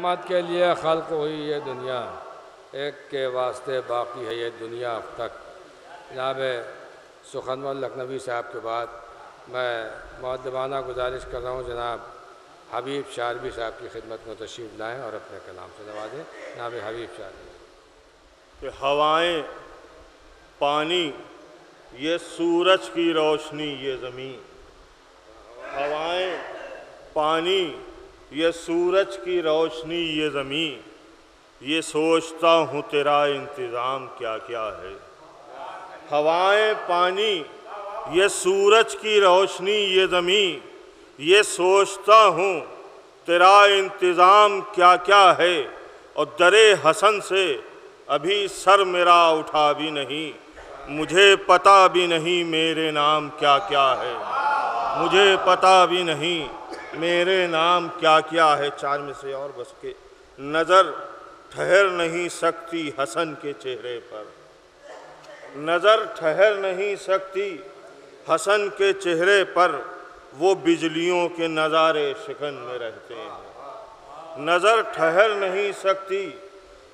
محمد کے لیے خلق ہوئی یہ دنیا، ایک کے واسطے باقی ہے یہ دنیا اب تک۔ جناب سخنور لکھنوی صاحب کے بعد میں معدبانہ گزارش کر رہا ہوں، جناب حبیب شاربی صاحب کی خدمت میں تشریف لائیں اور اپنے کلام سے نوازیں۔ جناب حبیب شاربی۔ کہ ہوائیں، پانی، یہ سورج کی روشنی، یہ زمین۔ ہوائیں، پانی یہ سورج کی روشنی، یہ زمین۔ یہ سوچتا ہوں تیرا انتظام کیا کیا ہے۔ ہوائیں پانی، یہ سورج کی روشنی، یہ زمین۔ یہ سوچتا ہوں تیرا انتظام کیا کیا ہے۔ اور در حسن سے ابھی سر میرا اٹھا بھی نہیں۔ مجھے پتا بھی نہیں میرے نام کیا کیا ہے۔ مجھے پتا بھی نہیں میرے نام کیا کیا ہے؟ چار میں سے اور بس کے۔ نظر ٹھہر نہیں سکتی حسن کے چہرے پر۔ نظر ٹھہر نہیں سکتی حسن کے چہرے پر۔ وہ بجلیوں کے نظارے شکن میں رہتے ہیں۔ نظر ٹھہر نہیں سکتی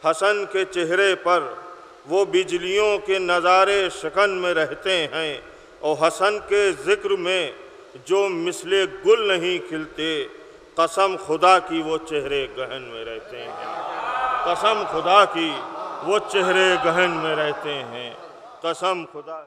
حسن کے چہرے پر۔ وہ بجلیوں کے نظارے شکن میں رہتے ہیں۔ اور حسن کے ذکر میں جو مثل گل نہیں کھلتے، قسم خدا کی وہ چہرے گہن میں رہتے ہیں۔ قسم خدا کی وہ چہرے گہن میں رہتے ہیں۔ قسم خدا